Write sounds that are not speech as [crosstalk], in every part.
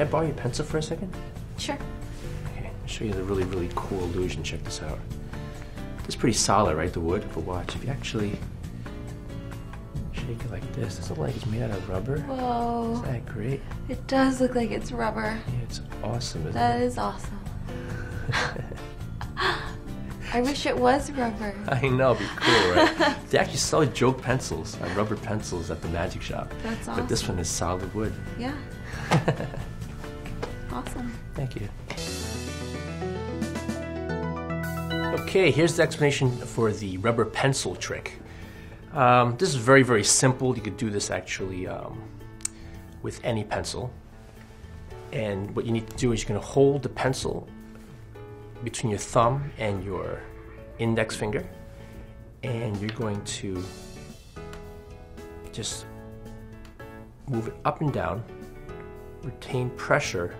Can I borrow your pencil for a second? Sure. Okay, I'll show you the really, really cool illusion. Check this out. It's pretty solid, right, the wood? But watch, if you actually shake it like this, doesn't it look like it's made out of rubber? Whoa. Isn't that great? It does look like it's rubber. Yeah, it's awesome, isn't That it? is awesome. [laughs] I wish it was rubber. I know, it'd be cool, right? [laughs] they actually sell joke pencils, uh, rubber pencils at the magic shop. That's awesome. But this one is solid wood. Yeah. [laughs] awesome. Thank you. Okay, here's the explanation for the rubber pencil trick. Um, this is very, very simple. You could do this actually um, with any pencil. And what you need to do is you're going to hold the pencil between your thumb and your index finger. And you're going to just move it up and down, retain pressure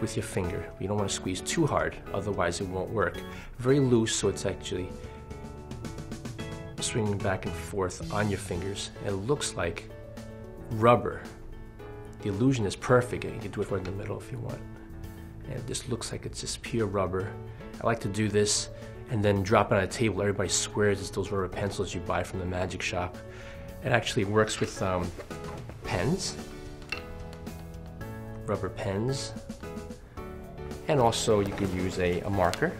with your finger. You don't want to squeeze too hard, otherwise it won't work. Very loose, so it's actually swinging back and forth on your fingers. It looks like rubber. The illusion is perfect. You can do it right in the middle if you want. And this looks like it's just pure rubber. I like to do this and then drop it on a table. Everybody swears it's those rubber pencils you buy from the magic shop. It actually works with um, pens, rubber pens, and also you could use a, a marker.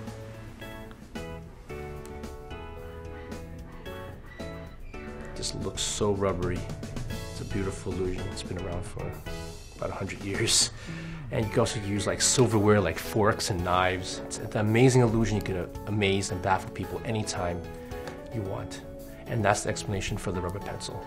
Just looks so rubbery. It's a beautiful illusion. It's been around for about 100 years. And you can also use like silverware like forks and knives. It's an amazing illusion. You can uh, amaze and baffle people anytime you want. And that's the explanation for the rubber pencil.